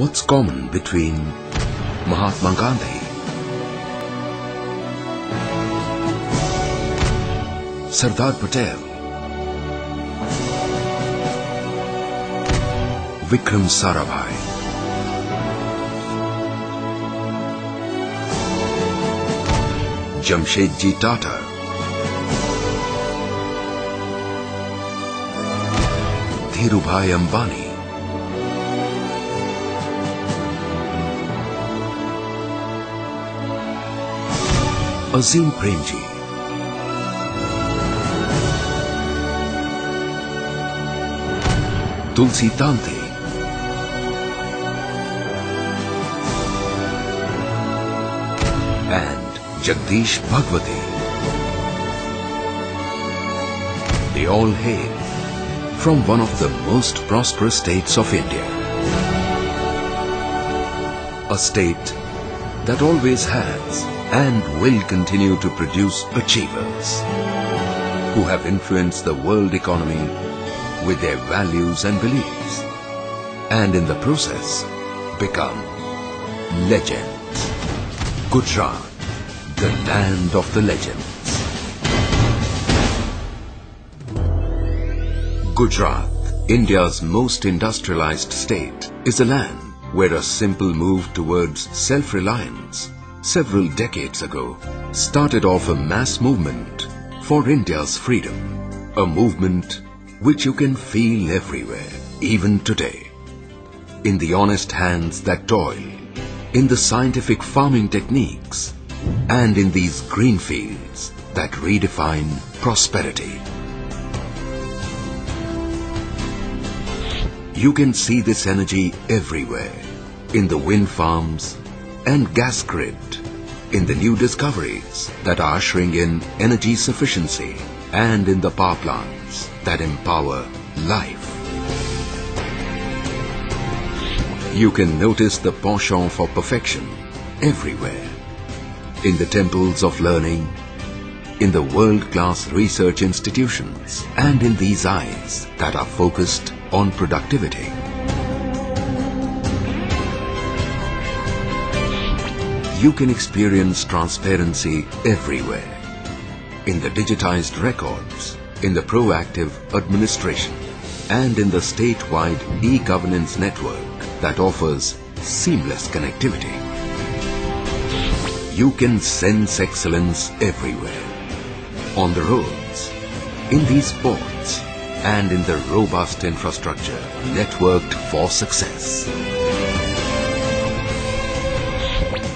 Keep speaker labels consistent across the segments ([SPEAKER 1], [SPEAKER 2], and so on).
[SPEAKER 1] What's common between Mahatma Gandhi, Sardar Patel, Vikram Sarabhai, Jamshedji Tata, Dhirubhai Ambani, Azim Premji, Tulsi Tanti, and Jagdish Bhagwati. They all hail from one of the most prosperous states of India. A state that always has and will continue to produce achievers who have influenced the world economy with their values and beliefs and in the process become legends. Gujarat, the land of the legends. Gujarat, India's most industrialized state, is a land where a simple move towards self-reliance several decades ago started off a mass movement for India's freedom. A movement which you can feel everywhere, even today. In the honest hands that toil, in the scientific farming techniques, and in these green fields that redefine prosperity. You can see this energy everywhere, in the wind farms and gas grid, in the new discoveries that are ushering in energy sufficiency, and in the power plants that empower life. You can notice the penchant for perfection everywhere. In the temples of learning, in the world-class research institutions, and in these eyes that are focused on productivity. You can experience transparency everywhere. In the digitized records, in the proactive administration, and in the statewide e-governance network that offers seamless connectivity. You can sense excellence everywhere. On the roads, in these ports, and in the robust infrastructure networked for success.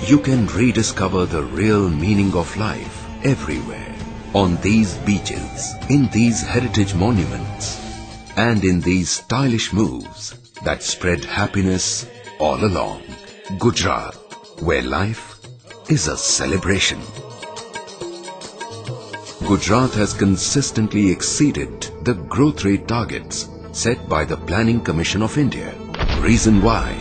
[SPEAKER 1] You can rediscover the real meaning of life everywhere. On these beaches, in these heritage monuments, and in these stylish moves that spread happiness all along. Gujarat, where life is a celebration. Gujarat has consistently exceeded the growth rate targets set by the Planning Commission of India. Reason why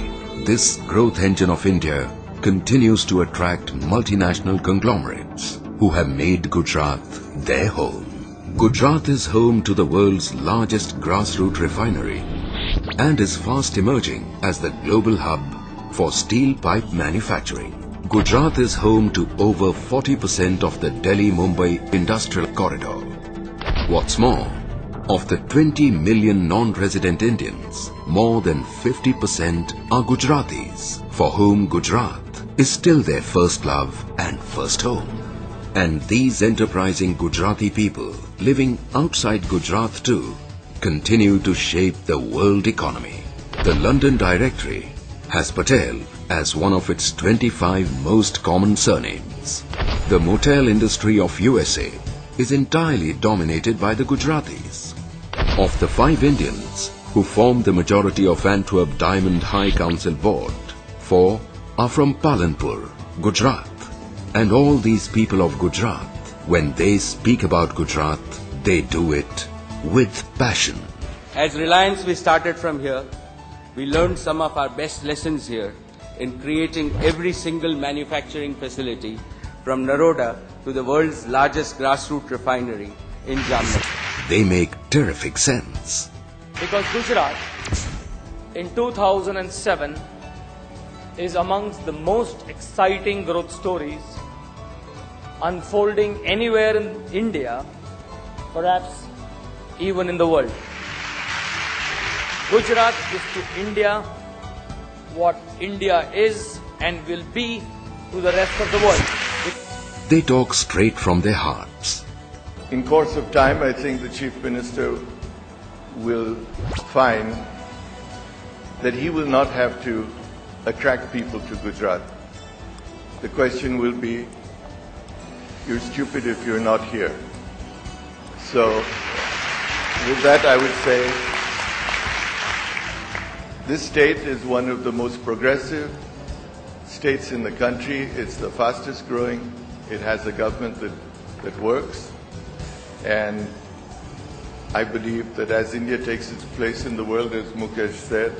[SPEAKER 1] this growth engine of India continues to attract multinational conglomerates who have made Gujarat their home. Gujarat is home to the world's largest grassroots refinery and is fast emerging as the global hub for steel pipe manufacturing. Gujarat is home to over 40% of the Delhi-Mumbai industrial corridor. What's more, of the 20 million non-resident Indians, more than 50% are Gujaratis, for whom Gujarat is still their first love and first home. And these enterprising Gujarati people living outside Gujarat too continue to shape the world economy. The London Directory has Patel as one of its 25 most common surnames. The motel industry of USA is entirely dominated by the Gujaratis. Of the five Indians who form the majority of Antwerp Diamond High Council Board, four are from Palanpur, Gujarat. And all these people of Gujarat, when they speak about Gujarat, they do it with passion.
[SPEAKER 2] As Reliance, we started from here. We learned some of our best lessons here in creating every single manufacturing facility from Naroda to the world's largest grassroots refinery in Jamnagar.
[SPEAKER 1] They make terrific sense.
[SPEAKER 3] because Gujarat in 2007 is amongst the most exciting growth stories unfolding anywhere in India, perhaps even in the world. Gujarat is to India what India is and will be to the rest of the world.
[SPEAKER 1] They talk straight from their hearts.
[SPEAKER 4] In course of time, I think the Chief Minister will find that he will not have to attract people to Gujarat. The question will be, you're stupid if you're not here. So, with that, I would say this state is one of the most progressive states in the country. It's the fastest growing. It has a government that, that works. And I believe that as India takes its place in the world, as Mukesh said,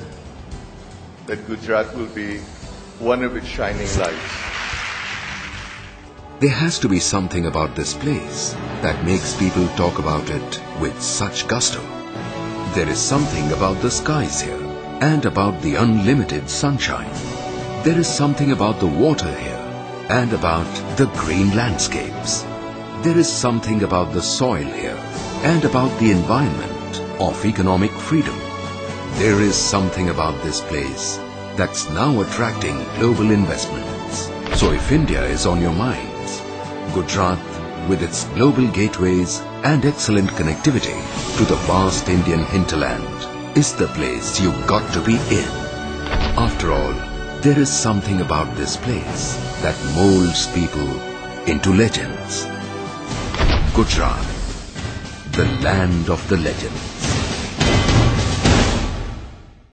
[SPEAKER 4] that Gujarat will be one of its shining lights.
[SPEAKER 1] There has to be something about this place that makes people talk about it with such gusto. There is something about the skies here and about the unlimited sunshine. There is something about the water here and about the green landscapes. There is something about the soil here and about the environment of economic freedom. There is something about this place that's now attracting global investments. So if India is on your minds, Gujarat, with its global gateways and excellent connectivity to the vast Indian hinterland, is the place you've got to be in. After all, there is something about this place that molds people into legends. Gujarat, the land of the legends.